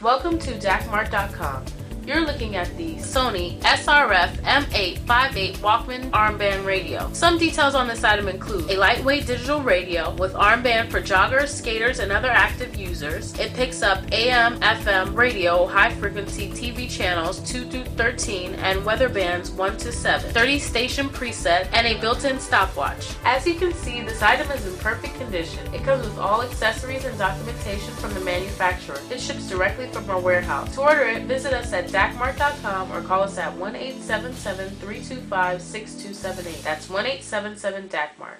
Welcome to Dakmart.com. You're looking at the Sony SRF M85V Walkman armband radio. Some details on this item include a lightweight digital radio with armband for joggers, skaters, and other active users. It picks up AM, FM, radio, high frequency TV channels 2 through 13 and weather bands 1 to 7, 30 station preset, and a built-in stopwatch. As you can see, this item is in perfect condition. It comes with all accessories and documentation from the manufacturer. It ships directly from our warehouse. To order it, visit us at Dakmart.com or call us at 1 877 325 6278. That's 1 877 Dakmart.